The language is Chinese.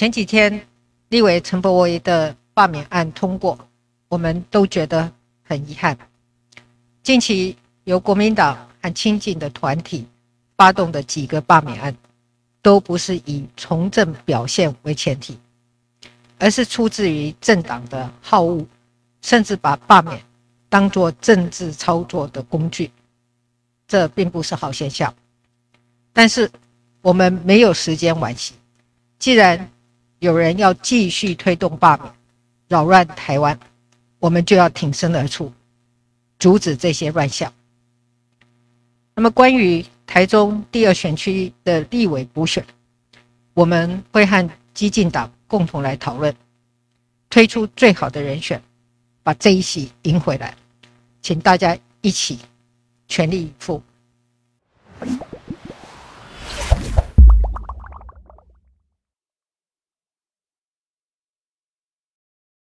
前几天立委陈柏惟的罢免案通过，我们都觉得很遗憾。近期由国民党和亲近的团体发动的几个罢免案，都不是以从政表现为前提，而是出自于政党的好恶，甚至把罢免当作政治操作的工具，这并不是好现象。但是我们没有时间惋惜，既然有人要继续推动罢免，扰乱台湾，我们就要挺身而出，阻止这些乱象。那么，关于台中第二选区的立委补选，我们会和激进党共同来讨论，推出最好的人选，把这一席赢回来。请大家一起全力以赴。